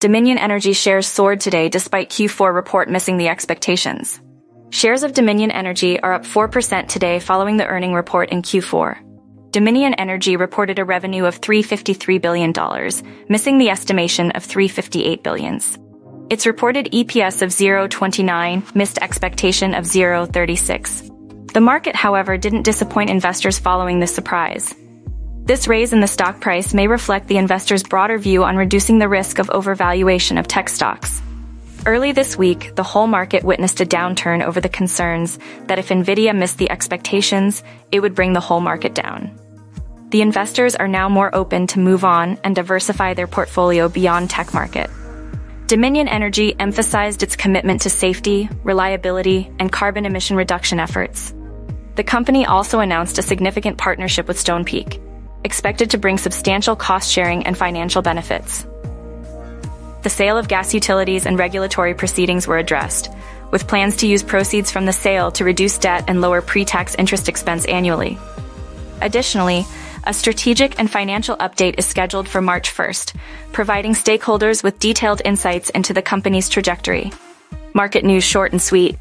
Dominion Energy shares soared today despite Q4 report missing the expectations. Shares of Dominion Energy are up 4% today following the earning report in Q4. Dominion Energy reported a revenue of $353 billion, missing the estimation of $358 billions. Its reported EPS of 0.29 missed expectation of 0.36. The market, however, didn't disappoint investors following this surprise. This raise in the stock price may reflect the investors' broader view on reducing the risk of overvaluation of tech stocks. Early this week, the whole market witnessed a downturn over the concerns that if Nvidia missed the expectations, it would bring the whole market down. The investors are now more open to move on and diversify their portfolio beyond tech market. Dominion Energy emphasized its commitment to safety, reliability, and carbon emission reduction efforts. The company also announced a significant partnership with Stonepeak, expected to bring substantial cost sharing and financial benefits. The sale of gas utilities and regulatory proceedings were addressed, with plans to use proceeds from the sale to reduce debt and lower pre tax interest expense annually. Additionally, a strategic and financial update is scheduled for March 1st, providing stakeholders with detailed insights into the company's trajectory. Market news short and sweet.